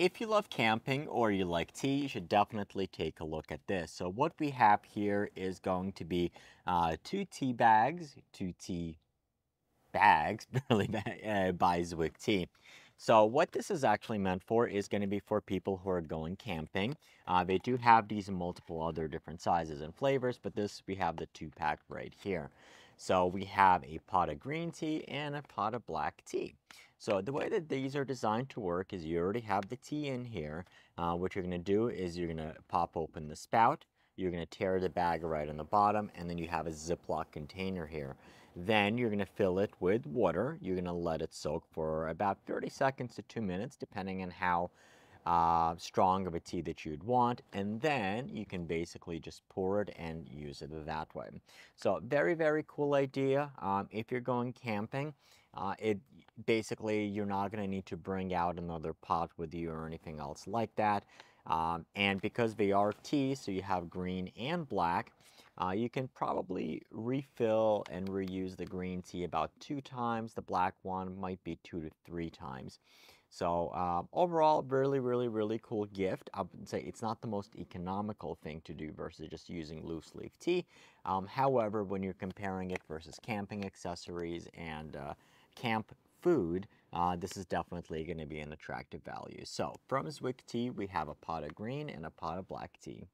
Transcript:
if you love camping or you like tea, you should definitely take a look at this. So what we have here is going to be uh, two tea bags, two tea bags, really, uh, by ZWYK Tea. So what this is actually meant for is going to be for people who are going camping. Uh, they do have these in multiple other different sizes and flavors, but this we have the two pack right here. So we have a pot of green tea and a pot of black tea. So the way that these are designed to work is you already have the tea in here. Uh, what you're going to do is you're going to pop open the spout. You're going to tear the bag right on the bottom, and then you have a Ziploc container here. Then you're going to fill it with water. You're going to let it soak for about 30 seconds to two minutes, depending on how uh, strong of a tea that you'd want. And then you can basically just pour it and use it that way. So very, very cool idea. Um, if you're going camping, uh, it basically you're not going to need to bring out another pot with you or anything else like that. Um, and because they are tea, so you have green and black, uh, you can probably refill and reuse the green tea about two times. The black one might be two to three times. So um, overall, really, really, really cool gift. I would say it's not the most economical thing to do versus just using loose leaf tea. Um, however, when you're comparing it versus camping accessories and uh, camp food, uh, this is definitely going to be an attractive value. So from ZWYK Tea, we have a pot of green and a pot of black tea.